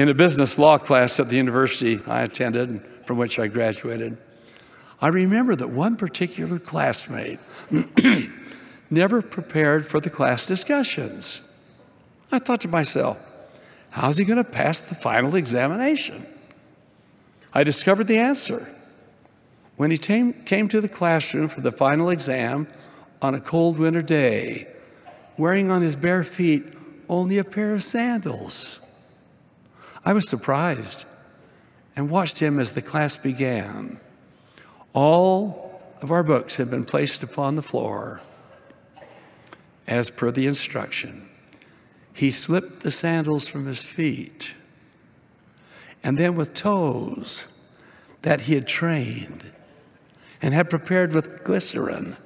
In a business law class at the university I attended, from which I graduated, I remember that one particular classmate never prepared for the class discussions. I thought to myself, how's he going to pass the final examination? I discovered the answer. When he came, came to the classroom for the final exam on a cold winter day, wearing on his bare feet only a pair of sandals, I was surprised and watched him as the class began. All of our books had been placed upon the floor as per the instruction. He slipped the sandals from his feet, and then with toes that he had trained and had prepared with glycerin,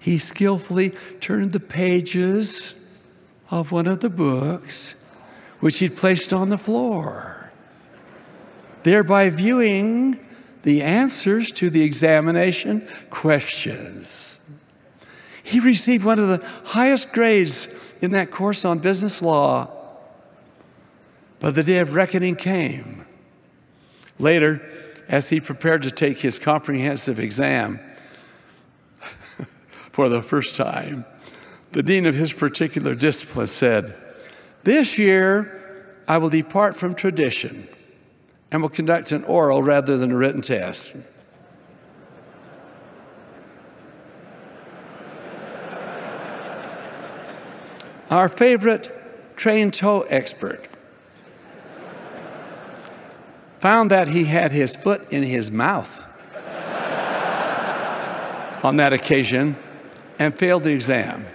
he skillfully turned the pages of one of the books which he'd placed on the floor, thereby viewing the answers to the examination questions. He received one of the highest grades in that course on business law. But the day of reckoning came. Later, as he prepared to take his comprehensive exam for the first time, the dean of his particular discipline said, This year I will depart from tradition and will conduct an oral rather than a written test. Our favorite train toe expert found that he had his foot in his mouth on that occasion and failed the exam.